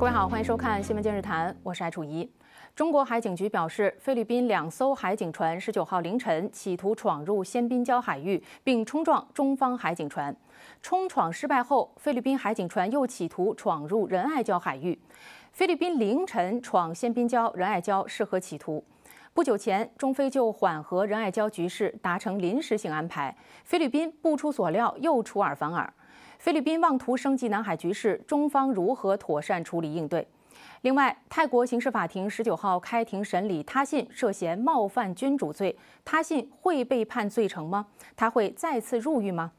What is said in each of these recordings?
各位好，欢迎收看《新闻今日谈》，我是艾楚怡。中国海警局表示，菲律宾两艘海警船十九号凌晨企图闯入仙宾礁海域，并冲撞中方海警船。冲闯失败后，菲律宾海警船又企图闯入仁爱礁海域。菲律宾凌晨闯仙宾礁、仁爱礁是何企图？不久前，中菲就缓和仁爱礁局势达成临时性安排，菲律宾不出所料又出尔反尔。菲律宾妄图升级南海局势，中方如何妥善处理应对？另外，泰国刑事法庭十九号开庭审理他信涉嫌冒犯君主罪，他信会被判罪成吗？他会再次入狱吗？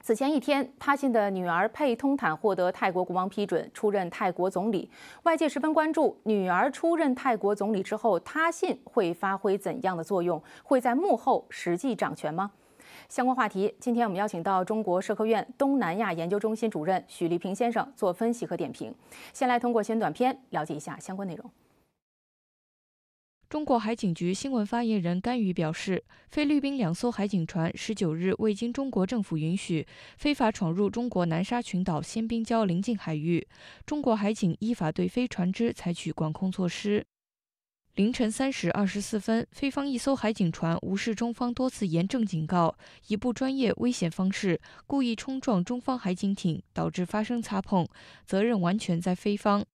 此前一天，他信的女儿佩通坦获得泰国国王批准出任泰国总理，外界十分关注女儿出任泰国总理之后，他信会发挥怎样的作用？会在幕后实际掌权吗？相关话题，今天我们邀请到中国社科院东南亚研究中心主任许立平先生做分析和点评。先来通过新闻短片了解一下相关内容。中国海警局新闻发言人甘宇表示，菲律宾两艘海警船十九日未经中国政府允许，非法闯入中国南沙群岛仙宾礁邻近海域，中国海警依法对非船只采取管控措施。凌晨三时二十四分，菲方一艘海警船无视中方多次严正警告，以不专业、危险方式故意冲撞中方海警艇，导致发生擦碰，责任完全在菲方。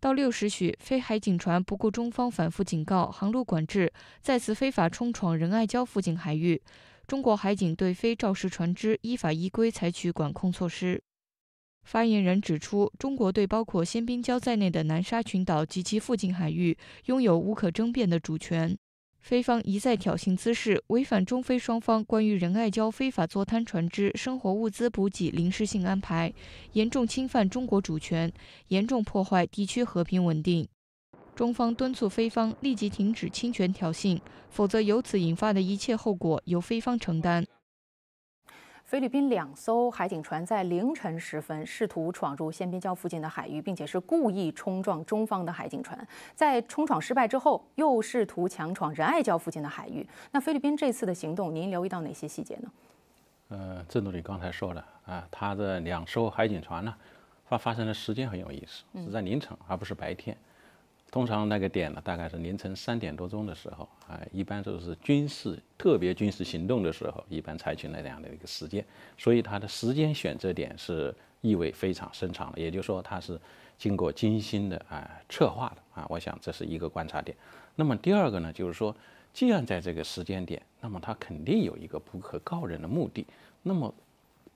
到六时许，非海警船不顾中方反复警告、航路管制，再次非法冲闯仁爱礁附近海域，中国海警对非肇事船只依法依规采取管控措施。发言人指出，中国对包括仙宾礁在内的南沙群岛及其附近海域拥有无可争辩的主权。菲方一再挑衅滋事，违反中菲双方关于仁爱礁非法坐滩船只生活物资补给临时性安排，严重侵犯中国主权，严重破坏地区和平稳定。中方敦促菲方立即停止侵权挑衅，否则由此引发的一切后果由菲方承担。菲律宾两艘海警船在凌晨时分试图闯入仙宾礁附近的海域，并且是故意冲撞中方的海警船。在冲闯失败之后，又试图强闯仁爱礁附近的海域。那菲律宾这次的行动，您留意到哪些细节呢？呃，正如你刚才说的啊，他的两艘海警船呢，发发生的时间很有意思，是在凌晨，而不是白天。通常那个点呢，大概是凌晨三点多钟的时候，啊，一般都是军事特别军事行动的时候，一般采取那样的一个时间，所以它的时间选择点是意味非常深长的，也就是说它是经过精心的啊策划的啊，我想这是一个观察点。那么第二个呢，就是说，既然在这个时间点，那么它肯定有一个不可告人的目的，那么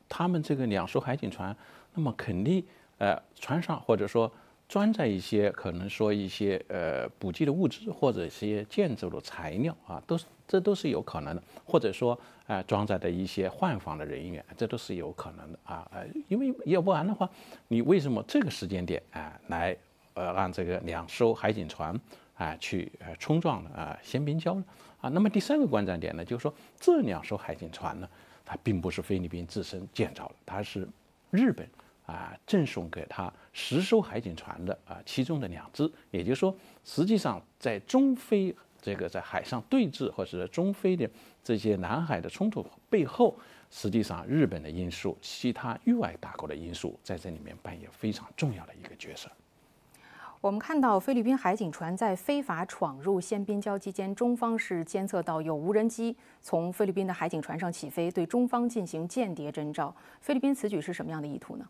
他们这个两艘海警船，那么肯定呃船上或者说。装载一些可能说一些呃补给的物资或者一些建筑的材料啊，都是这都是有可能的，或者说啊装载的一些换防的人员，这都是有可能的啊呃，因为要不然的话，你为什么这个时间点啊来呃让这个两艘海警船啊去呃冲撞了啊仙宾礁呢？啊，那么第三个观察点呢，就是说这两艘海警船呢，它并不是菲律宾自身建造的，它是日本。啊，赠送给他十艘海警船的啊，其中的两只，也就是说，实际上在中非这个在海上对峙，或者是中非的这些南海的冲突背后，实际上日本的因素，其他域外大国的因素在这里面扮演非常重要的一个角色。我们看到菲律宾海警船在非法闯入仙宾礁期间，中方是监测到有无人机从菲律宾的海警船上起飞，对中方进行间谍征召。菲律宾此举是什么样的意图呢？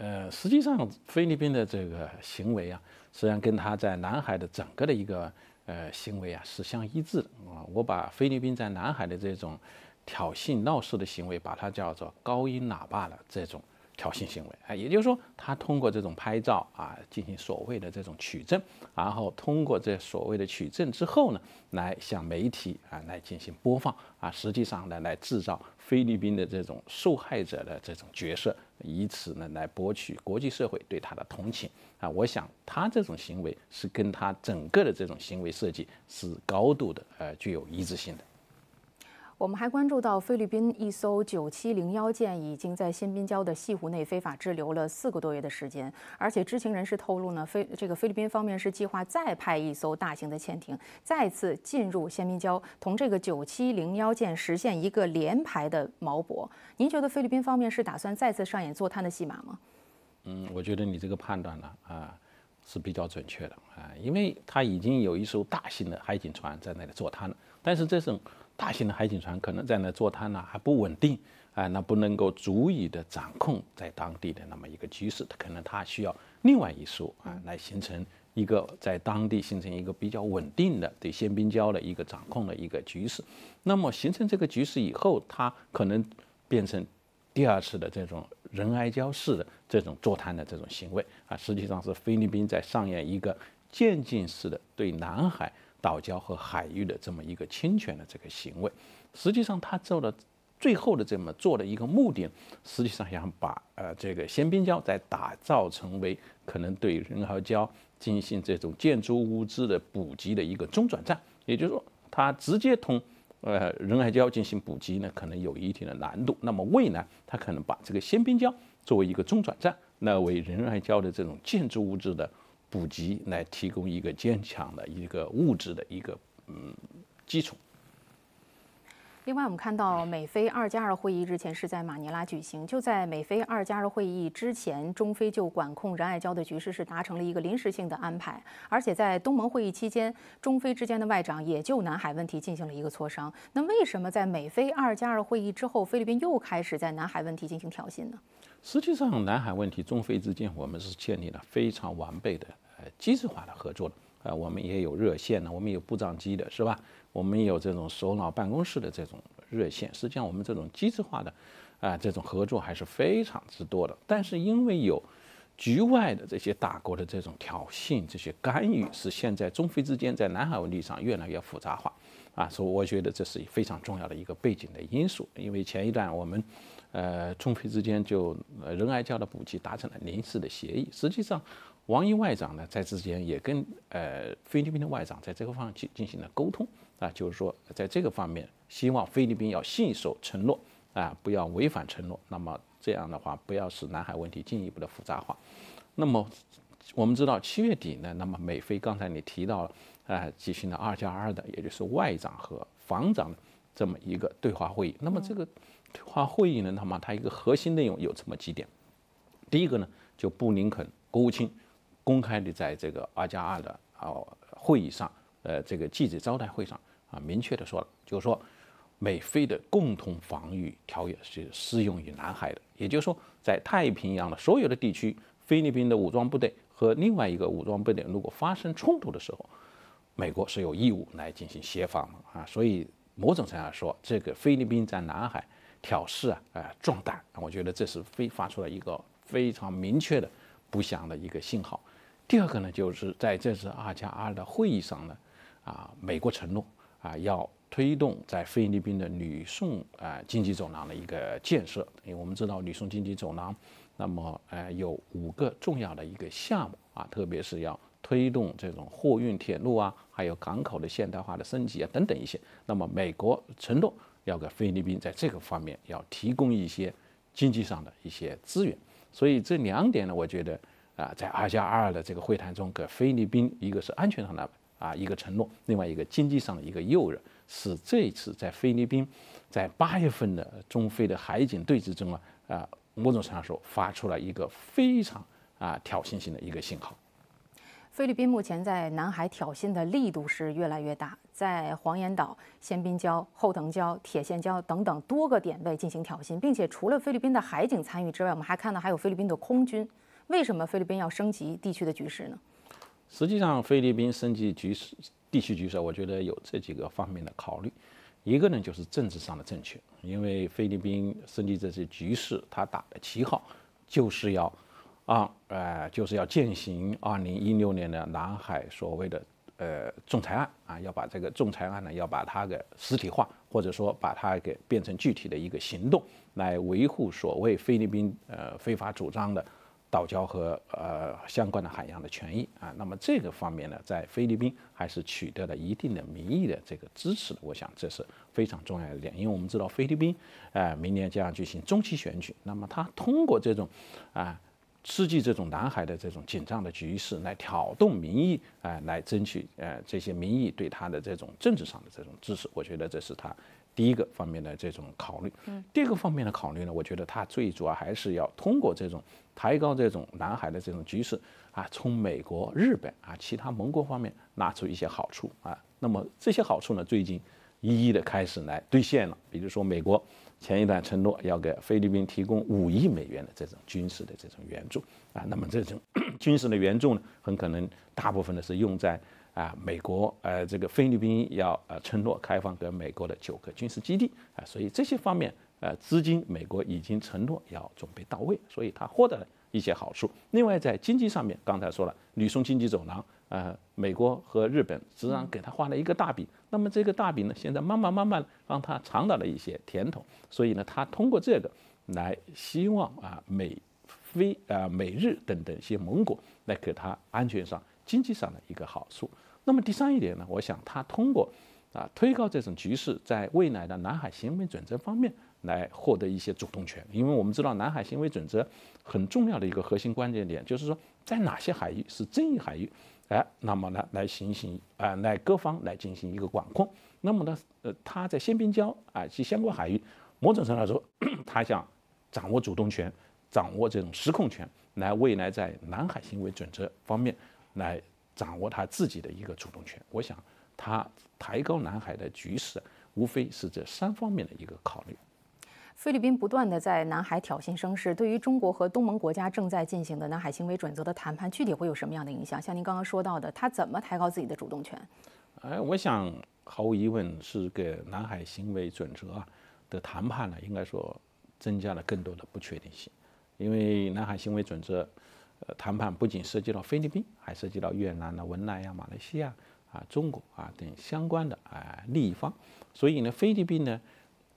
呃，实际上菲律宾的这个行为啊，实际上跟他在南海的整个的一个呃行为啊是相一致的啊。我把菲律宾在南海的这种挑衅闹事的行为，把它叫做高音喇叭了这种。挑衅行为啊，也就是说，他通过这种拍照啊，进行所谓的这种取证，然后通过这所谓的取证之后呢，来向媒体啊来进行播放啊，实际上呢，来制造菲律宾的这种受害者的这种角色，以此呢来博取国际社会对他的同情啊。我想他这种行为是跟他整个的这种行为设计是高度的呃具有一致性的。我们还关注到，菲律宾一艘九七零幺舰已经在仙宾礁的西湖内非法滞留了四个多月的时间，而且知情人士透露呢，菲这个菲律宾方面是计划再派一艘大型的潜艇再次进入仙宾礁，同这个九七零幺舰实现一个连排的锚泊。您觉得菲律宾方面是打算再次上演坐滩的戏码吗？嗯，我觉得你这个判断呢，啊，是比较准确的啊，因为它已经有一艘大型的海警船在那里坐滩了，但是这种大型的海警船可能在那坐滩呢还不稳定啊，那不能够足以的掌控在当地的那么一个局势，它可能它需要另外一艘啊来形成一个在当地形成一个比较稳定的对宪兵礁的一个掌控的一个局势。那么形成这个局势以后，它可能变成第二次的这种仁爱礁式的这种坐滩的这种行为啊，实际上是菲律宾在上演一个渐进式的对南海岛礁和海域的这么一个侵权的这个行为。实际上，他做的最后的这么做的一个目的，实际上想把呃这个宪兵礁再打造成为可能对仁爱礁进行这种建筑物资的补给的一个中转站，也就是说，它直接通。呃，仁爱礁进行补给呢，可能有一定的难度。那么未来，它可能把这个宪兵礁作为一个中转站，那为仁爱礁的这种建筑物质的补给来提供一个坚强的一个物质的一个嗯基础。另外，我们看到美菲二加二会议日前是在马尼拉举行。就在美菲二加二会议之前，中菲就管控仁爱礁的局势是达成了一个临时性的安排。而且在东盟会议期间，中菲之间的外长也就南海问题进行了一个磋商。那为什么在美菲二加二会议之后，菲律宾又开始在南海问题进行挑衅呢？实际上，南海问题中非之间我们是建立了非常完备的呃机制化的合作的。呃，我们也有热线呢，我们有部长级的，是吧？我们有这种首脑办公室的这种热线，实际上我们这种机制化的啊这种合作还是非常之多的。但是因为有局外的这些大国的这种挑衅、这些干预，使现在中非之间在南海问题上越来越复杂化啊。所以我觉得这是非常重要的一个背景的因素。因为前一段我们呃中非之间就仁爱礁的补给达成了临时的协议，实际上王毅外长呢在之前也跟呃菲律宾的外长在这个方面进进行了沟通。啊，就是说，在这个方面，希望菲律宾要信守承诺，啊，不要违反承诺。那么这样的话，不要使南海问题进一步的复杂化。那么我们知道，七月底呢，那么美菲刚才你提到了，啊，举行了二加二的，也就是外长和防长这么一个对话会议。那么这个对话会议呢，那么它一个核心内容有这么几点。第一个呢，就布林肯国务卿公开的在这个二加二的啊会议上，呃，这个记者招待会上。啊，明确的说了，就是说，美菲的共同防御条约是适用于南海的。也就是说，在太平洋的所有的地区，菲律宾的武装部队和另外一个武装部队如果发生冲突的时候，美国是有义务来进行协防的啊。所以，某种程度上说，这个菲律宾在南海挑事啊，呃，壮胆，我觉得这是非发出了一个非常明确的不祥的一个信号。第二个呢，就是在这次二加二的会议上呢，啊，美国承诺。啊，要推动在菲律宾的吕宋啊经济走廊的一个建设，因为我们知道吕宋经济走廊，那么呃有五个重要的一个项目啊，特别是要推动这种货运铁路啊，还有港口的现代化的升级啊等等一些。那么美国承诺要给菲律宾在这个方面要提供一些经济上的一些资源，所以这两点呢，我觉得啊，在二加二的这个会谈中，给菲律宾一个是安全上的。啊，一个承诺，另外一个经济上的一个诱饵，使这次在菲律宾，在八月份的中菲的海警对峙中啊，啊，某种程度上说发出了一个非常啊挑衅性的一个信号。菲律宾目前在南海挑衅的力度是越来越大，在黄岩岛、仙滨礁、后藤礁、铁线礁等等多个点位进行挑衅，并且除了菲律宾的海警参与之外，我们还看到还有菲律宾的空军。为什么菲律宾要升级地区的局势呢？实际上，菲律宾升级局势、地区局势，我觉得有这几个方面的考虑。一个呢，就是政治上的正确，因为菲律宾升级这些局势，他打的旗号就是要啊，呃，就是要践行二零一六年的南海所谓的呃仲裁案啊，要把这个仲裁案呢，要把它给实体化，或者说把它给变成具体的一个行动，来维护所谓菲律宾呃非法主张的。岛礁和呃相关的海洋的权益啊，那么这个方面呢，在菲律宾还是取得了一定的民意的这个支持，我想这是非常重要的点，因为我们知道菲律宾啊明年将要举行中期选举，那么他通过这种啊刺激这种南海的这种紧张的局势来挑动民意啊，来争取呃这些民意对他的这种政治上的这种支持，我觉得这是他第一个方面的这种考虑。第二个方面的考虑呢，我觉得他最主要还是要通过这种抬高这种南海的这种局势啊，从美国、日本啊其他盟国方面拿出一些好处啊。那么这些好处呢，最近一一的开始来兑现了。比如说，美国前一段承诺要给菲律宾提供五亿美元的这种军事的这种援助啊，那么这种 军事的援助呢，很可能大部分的是用在。啊，美国呃，这个菲律宾要呃承诺开放给美国的九个军事基地啊，所以这些方面呃资金，美国已经承诺要准备到位，所以他获得了一些好处。另外在经济上面，刚才说了，吕宋经济走廊，呃，美国和日本实际上给他画了一个大饼，那么这个大饼呢，现在慢慢慢慢让他尝到了一些甜头，所以呢，他通过这个来希望啊美菲啊美日等等一些盟国来给他安全上、经济上的一个好处。那么第三一点呢，我想他通过啊推高这种局势，在未来的南海行为准则方面来获得一些主动权，因为我们知道南海行为准则很重要的一个核心关键点就是说，在哪些海域是争议海域，哎，那么呢来行行啊来各方来进行一个管控。那么呢，呃，他在宪兵礁啊及相关海域，某种程度来说，他想掌握主动权，掌握这种实控权，来未来在南海行为准则方面来。掌握他自己的一个主动权，我想他抬高南海的局势，无非是这三方面的一个考虑。菲律宾不断的在南海挑衅声势，对于中国和东盟国家正在进行的南海行为准则的谈判，具体会有什么样的影响？像您刚刚说到的，他怎么抬高自己的主动权？哎，我想毫无疑问是给南海行为准则啊的谈判呢，应该说增加了更多的不确定性，因为南海行为准则。呃，谈判不仅涉及到菲律宾，还涉及到越南呢、文莱呀、马来西亚啊、中国啊等相关的啊利益方。所以呢，菲律宾呢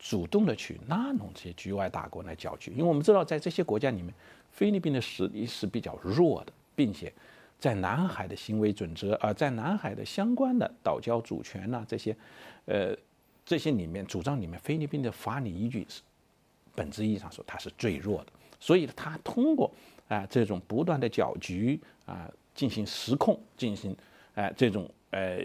主动的去拉拢这些局外大国来搅局，因为我们知道在这些国家里面，菲律宾的实力是比较弱的，并且在南海的行为准则啊，在南海的相关的岛礁主权呐这些，呃这些里面主张里面，菲律宾的法理依据是本质意义上说它是最弱的，所以它通过。啊，这种不断的搅局啊，进行实控，进行哎，这种呃，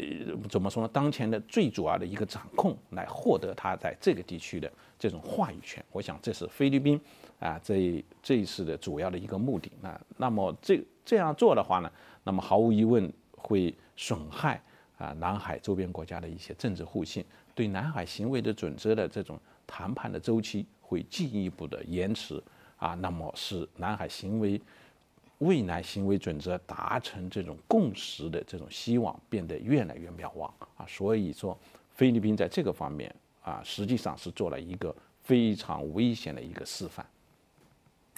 怎么说呢？当前的最主要的一个掌控，来获得他在这个地区的这种话语权。我想这是菲律宾啊，这这一次的主要的一个目的。那那么这这样做的话呢，那么毫无疑问会损害啊南海周边国家的一些政治互信，对南海行为的准则的这种谈判的周期会进一步的延迟。啊，那么是南海行为未来行为准则达成这种共识的这种希望变得越来越渺茫啊，所以说菲律宾在这个方面啊，实际上是做了一个非常危险的一个示范。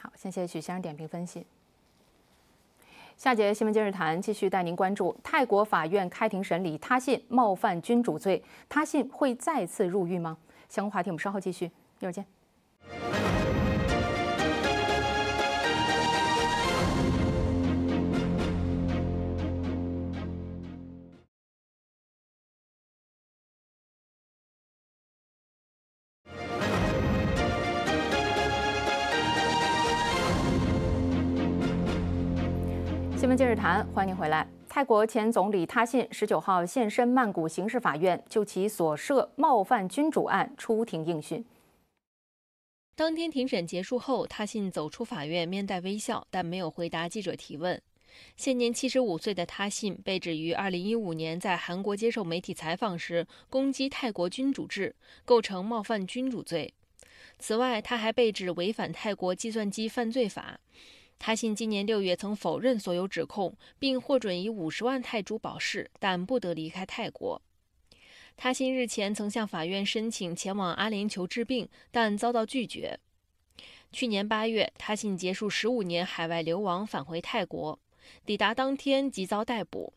好，谢谢许先生点评分析。下节新闻今日谈继续带您关注泰国法院开庭审理他信冒犯君主罪，他信会再次入狱吗？相关话题我们稍后继续，一会儿见。新闻今日谈，欢迎您回来。泰国前总理他信十九号现身曼谷刑事法院，就其所涉冒犯君主案出庭应讯。当天庭审结束后，他信走出法院，面带微笑，但没有回答记者提问。现年七十五岁的他信被指于二零一五年在韩国接受媒体采访时攻击泰国君主制，构成冒犯君主罪。此外，他还被指违反泰国计算机犯罪法。他信今年六月曾否认所有指控，并获准以五十万泰铢保释，但不得离开泰国。他信日前曾向法院申请前往阿联酋治病，但遭到拒绝。去年八月，他信结束十五年海外流亡，返回泰国，抵达当天即遭逮捕。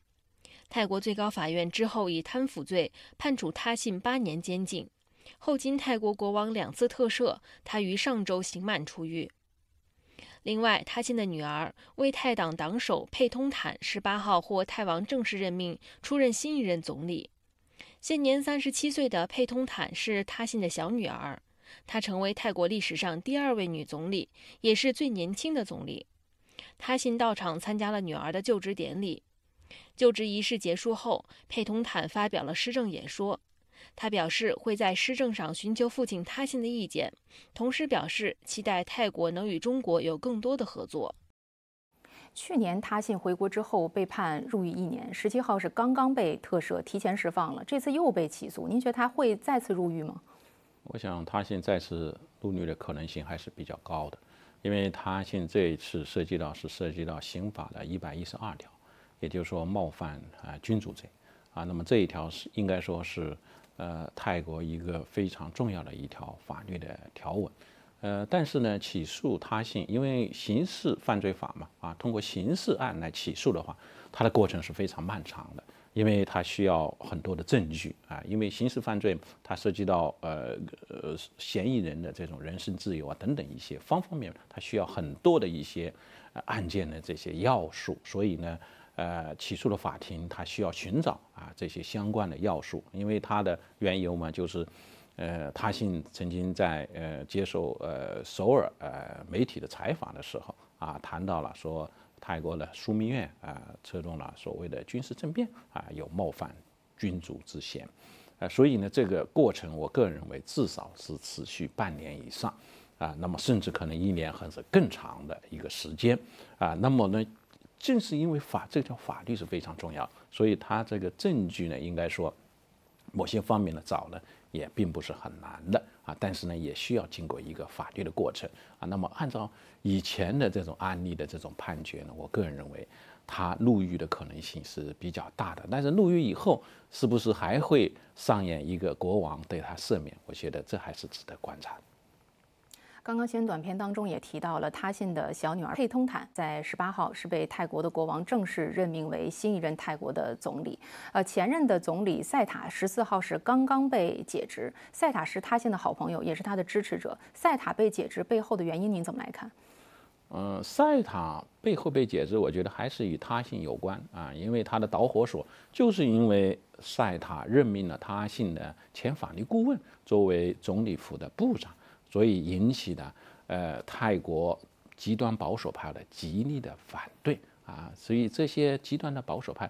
泰国最高法院之后以贪腐罪判处他信八年监禁，后经泰国国王两次特赦，他于上周刑满出狱。另外，他信的女儿为泰党党首佩通坦十八号获泰王正式任命出任新一任总理。现年三十七岁的佩通坦是他信的小女儿，她成为泰国历史上第二位女总理，也是最年轻的总理。他信到场参加了女儿的就职典礼。就职仪式结束后，佩通坦发表了施政演说。他表示会在施政上寻求父亲他信的意见，同时表示期待泰国能与中国有更多的合作。去年他信回国之后被判入狱一年，十七号是刚刚被特赦提前释放了，这次又被起诉，您觉得他会再次入狱吗？我想他信再次入狱的可能性还是比较高的，因为他信这一次涉及到是涉及到刑法的一百一十二条，也就是说冒犯啊君主罪啊，那么这一条是应该说是呃泰国一个非常重要的一条法律的条文。呃，但是呢，起诉他信，因为刑事犯罪法嘛，啊，通过刑事案来起诉的话，它的过程是非常漫长的，因为它需要很多的证据啊，因为刑事犯罪它涉及到呃呃嫌疑人的这种人身自由啊等等一些方方面面，它需要很多的一些案件的这些要素，所以呢，呃，起诉的法庭他需要寻找啊这些相关的要素，因为他的缘由嘛，就是。呃，他信曾经在呃接受呃首尔呃媒体的采访的时候啊，谈到了说泰国的枢密院啊策动了所谓的军事政变啊，有冒犯君主之嫌，呃，所以呢，这个过程我个人认为至少是持续半年以上啊，那么甚至可能一年或者更长的一个时间啊，那么呢，正是因为法这条法律是非常重要，所以他这个证据呢，应该说某些方面的找呢。也并不是很难的啊，但是呢，也需要经过一个法律的过程啊。那么，按照以前的这种案例的这种判决呢，我个人认为，他入狱的可能性是比较大的。但是入狱以后，是不是还会上演一个国王对他赦免？我觉得这还是值得观察的。刚刚新闻短片当中也提到了他信的小女儿佩通坦，在十八号是被泰国的国王正式任命为新一任泰国的总理。呃，前任的总理塞塔十四号是刚刚被解职。塞塔是他信的好朋友，也是他的支持者。塞塔被解职背后的原因，您怎么来看？嗯，塞塔背后被解职，我觉得还是与他信有关啊，因为他的导火索就是因为塞塔任命了他信的前法律顾问作为总理府的部长。所以引起的呃泰国极端保守派的极力的反对啊，所以这些极端的保守派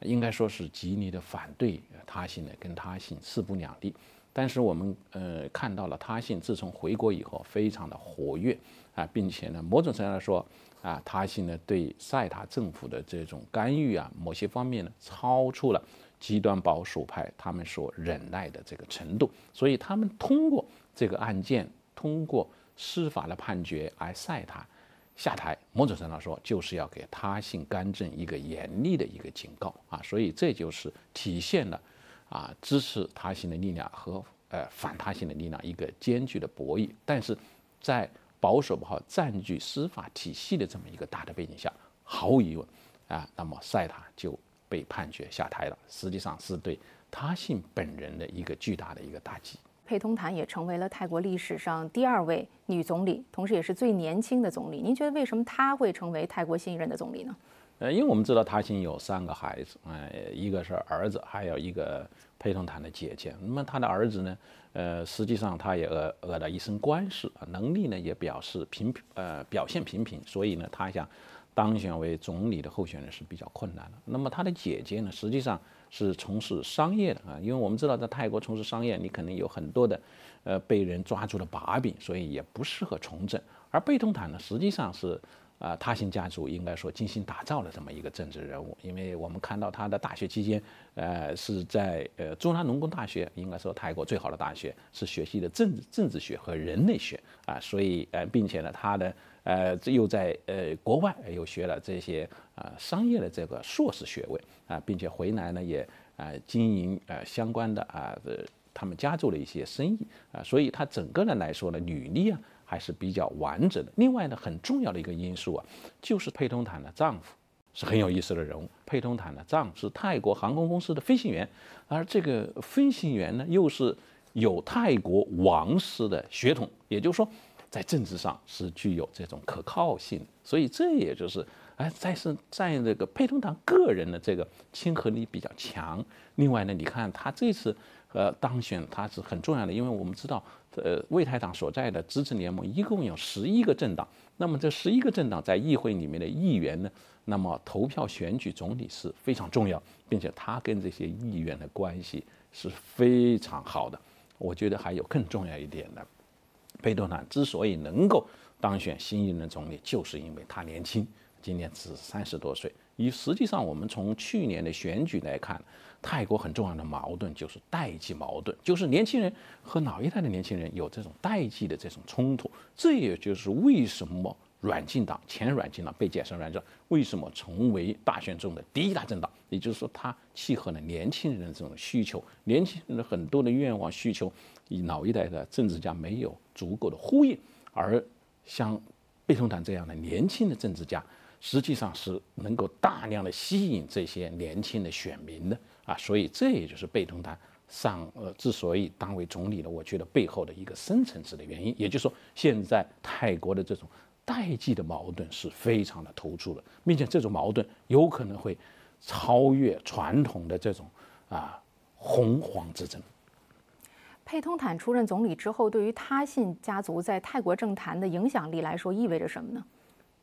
应该说是极力的反对他信的，跟他信势不两立。但是我们呃看到了他信自从回国以后非常的活跃啊，并且呢某种程度来说啊，他信呢对塞塔政府的这种干预啊，某些方面呢超出了极端保守派他们所忍耐的这个程度，所以他们通过这个案件。通过司法的判决而塞他下台，某种程度上说，就是要给他信干政一个严厉的一个警告啊！所以这就是体现了啊支持他信的力量和呃反他信的力量一个艰巨的博弈。但是在保守不好占据司法体系的这么一个大的背景下，毫无疑问啊，那么塞塔就被判决下台了，实际上是对他信本人的一个巨大的一个打击。佩通坦也成为了泰国历史上第二位女总理，同时也是最年轻的总理。您觉得为什么她会成为泰国新一任的总理呢？呃，因为我们知道她现在有三个孩子，呃，一个是儿子，还有一个佩通坦的姐姐。那么她的儿子呢，呃，实际上他也얻얻了一身官势，能力呢也表示平平呃表现平平，所以呢，他想当选为总理的候选人是比较困难的。那么她的姐姐呢，实际上。是从事商业的啊，因为我们知道在泰国从事商业，你可能有很多的，呃，被人抓住的把柄，所以也不适合从政。而贝通坦呢，实际上是啊，他信家族应该说精心打造的这么一个政治人物，因为我们看到他的大学期间，呃，是在呃中南农工大学，应该说泰国最好的大学，是学习的政治政治学和人类学啊，所以呃，并且呢，他的。呃，这又在呃国外又学了这些啊商业的这个硕士学位啊，并且回来呢也啊经营呃相关的啊他们家族的一些生意啊，所以他整个的来说呢履历啊还是比较完整的。另外呢很重要的一个因素啊，就是佩通坦的丈夫是很有意思的人物。佩通坦的丈夫是泰国航空公司的飞行员，而这个飞行员呢又是有泰国王室的血统，也就是说。在政治上是具有这种可靠性，所以这也就是，哎，在是在这个佩通党个人的这个亲和力比较强。另外呢，你看他这次呃当选，他是很重要的，因为我们知道，呃，卫泰党所在的支持联盟一共有十一个政党，那么这十一个政党在议会里面的议员呢，那么投票选举总理是非常重要，并且他跟这些议员的关系是非常好的。我觉得还有更重要一点的，贝多坦之所以能够当选新一任总理，就是因为他年轻，今年只三十多岁。以实际上，我们从去年的选举来看，泰国很重要的矛盾就是代际矛盾，就是年轻人和老一代的年轻人有这种代际的这种冲突。这也就是为什么软禁党前软禁党被解散软禁为什么成为大选中的第一大政党，也就是说，它契合了年轻人的这种需求，年轻人的很多的愿望需求，以老一代的政治家没有足够的呼应，而像贝通坦这样的年轻的政治家。实际上是能够大量的吸引这些年轻的选民的啊，所以这也就是贝通坦上呃之所以当为总理的，我觉得背后的一个深层次的原因。也就是说，现在泰国的这种代际的矛盾是非常的突出的，并且这种矛盾有可能会超越传统的这种啊红黄之争。佩通坦出任总理之后，对于他信家族在泰国政坛的影响力来说，意味着什么呢？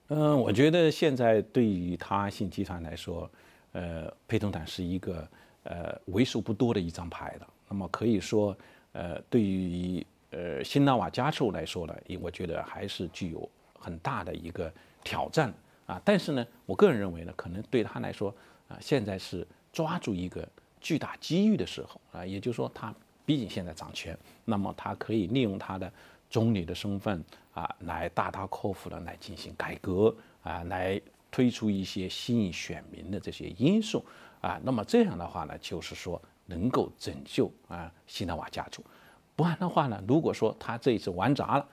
嗯，我觉得现在对于他信集团来说，呃，佩通坦是一个呃为数不多的一张牌了。那么可以说，呃，对于呃新纳瓦家族来说呢，我觉得还是具有很大的一个挑战啊。但是呢，我个人认为呢，可能对他来说啊，现在是抓住一个巨大机遇的时候啊。也就是说，他毕竟现在掌权，那么他可以利用他的。总理的身份啊，来大刀阔斧的来进行改革啊，来推出一些吸引选民的这些因素啊，那么这样的话呢，就是说能够拯救啊西纳瓦家族。不然的话呢，如果说他这一次玩砸了，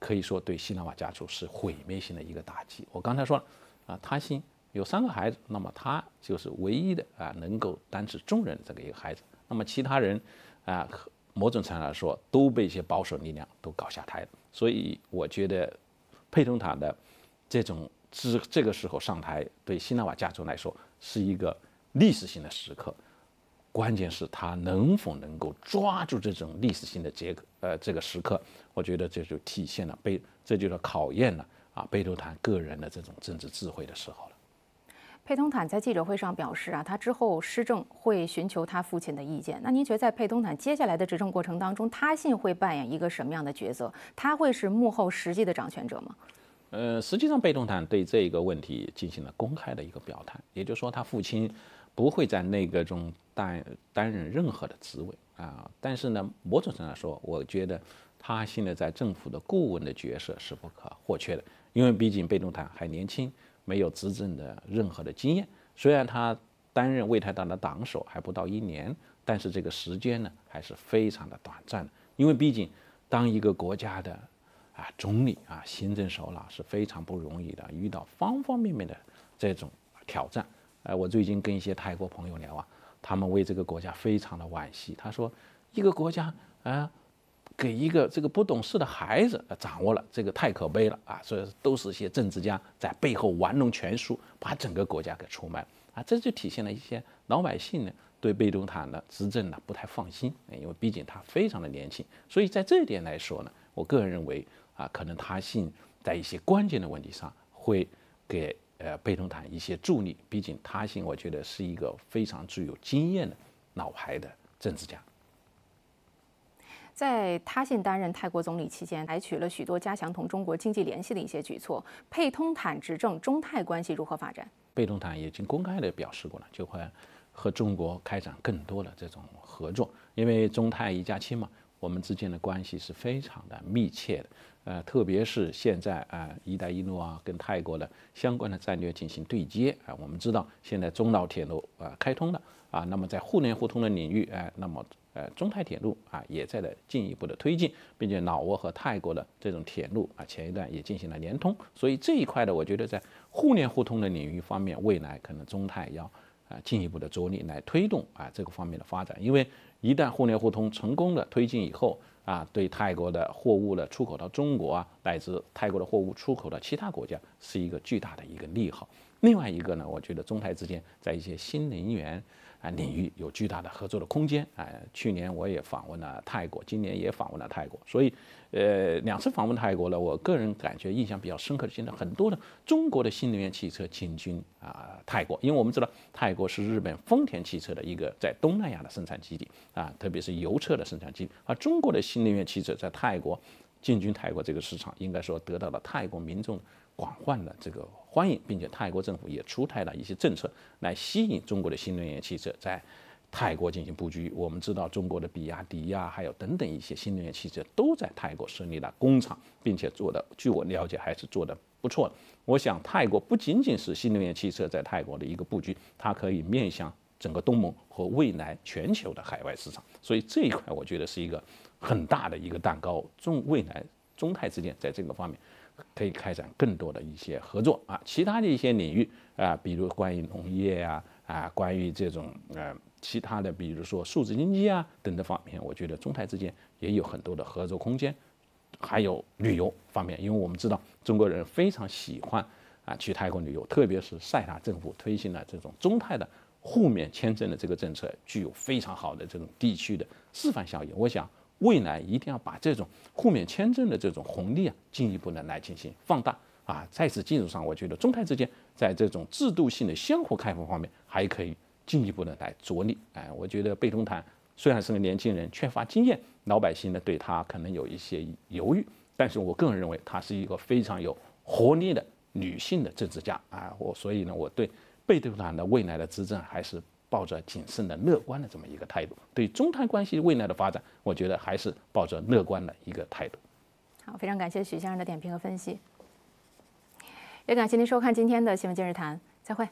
可以说对西纳瓦家族是毁灭性的一个打击。我刚才说了啊，他心有三个孩子，那么他就是唯一的啊能够担持重任的这个一个孩子，那么其他人啊。某种程度来说，都被一些保守力量都搞下台了。所以我觉得，佩通塔的这种这这个时候上台，对西纳瓦家族来说是一个历史性的时刻。关键是他能否能够抓住这种历史性的这个呃这个时刻，我觉得这就体现了贝，这就是考验了啊贝通坦个人的这种政治智慧的时候。佩通坦在记者会上表示啊，他之后施政会寻求他父亲的意见。那您觉得在佩通坦接下来的执政过程当中，他信会扮演一个什么样的角色？他会是幕后实际的掌权者吗？呃，实际上贝通坦对这个问题进行了公开的一个表态，也就是说他父亲不会在内阁中担担任任何的职位啊。但是呢，某种程度上说，我觉得他现在在政府的顾问的角色是不可或缺的，因为毕竟贝通坦还年轻。没有执政的任何的经验，虽然他担任卫泰党的党首还不到一年，但是这个时间呢还是非常的短暂的。因为毕竟当一个国家的啊总理啊行政首脑是非常不容易的，遇到方方面面的这种挑战。呃，我最近跟一些泰国朋友聊啊，他们为这个国家非常的惋惜。他说，一个国家啊。给一个这个不懂事的孩子掌握了，这个太可悲了啊！所以都是一些政治家在背后玩弄权术，把整个国家给出卖啊！这就体现了一些老百姓呢对贝东坦的执政呢不太放心，因为毕竟他非常的年轻。所以在这一点来说呢，我个人认为啊，可能他信在一些关键的问题上会给呃贝东坦一些助力。毕竟他信，我觉得是一个非常具有经验的老牌的政治家。在他信担任泰国总理期间，采取了许多加强同中国经济联系的一些举措。佩通坦执政，中泰关系如何发展？佩通坦已经公开的表示过了，就会和中国开展更多的这种合作。因为中泰一家亲嘛，我们之间的关系是非常的密切的。呃，特别是现在啊，“一带一路”啊，跟泰国的相关的战略进行对接啊。我们知道，现在中老铁路啊开通了啊，那么在互联互通的领域，哎，那么。呃，中泰铁路啊，也在的进一步的推进，并且老挝和泰国的这种铁路啊，前一段也进行了联通，所以这一块的，我觉得在互联互通的领域方面，未来可能中泰要啊进一步的着力来推动啊这个方面的发展，因为一旦互联互通成功的推进以后啊，对泰国的货物的出口到中国啊，乃至泰国的货物出口到其他国家，是一个巨大的一个利好。另外一个呢，我觉得中泰之间在一些新能源。啊领域有巨大的合作的空间。啊，去年我也访问了泰国，今年也访问了泰国，所以，呃，两次访问泰国呢，我个人感觉印象比较深刻的，现在很多的中国的新能源汽车进军啊泰国，因为我们知道泰国是日本丰田汽车的一个在东南亚的生产基地啊，特别是油车的生产基地，而中国的新能源汽车在泰国进军泰国这个市场，应该说得到了泰国民众。广泛的这个欢迎，并且泰国政府也出台了一些政策来吸引中国的新能源汽车在泰国进行布局。我们知道，中国的比亚迪呀，还有等等一些新能源汽车都在泰国设立了工厂，并且做的，据我了解还是做的不错的。我想，泰国不仅仅是新能源汽车在泰国的一个布局，它可以面向整个东盟和未来全球的海外市场。所以这一块，我觉得是一个很大的一个蛋糕。中未来中泰之间在这个方面。可以开展更多的一些合作啊，其他的一些领域啊，比如关于农业呀啊，关于这种呃其他的，比如说数字经济啊等等方面，我觉得中泰之间也有很多的合作空间。还有旅游方面，因为我们知道中国人非常喜欢啊去泰国旅游，特别是塞纳政府推行了这种中泰的互免签证的这个政策，具有非常好的这种地区的示范效应。我想。未来一定要把这种互免签证的这种红利啊，进一步的来进行放大啊。在此基础上，我觉得中泰之间在这种制度性的相互开放方面，还可以进一步的来着力。哎，我觉得贝通坦虽然是个年轻人，缺乏经验，老百姓呢对他可能有一些犹豫，但是我个人认为他是一个非常有活力的女性的政治家啊。我所以呢，我对贝通坦的未来的执政还是。抱着谨慎的、乐观的这么一个态度，对中泰关系未来的发展，我觉得还是抱着乐观的一个态度。好，非常感谢许先生的点评和分析，也感谢您收看今天的新闻今日谈，再会。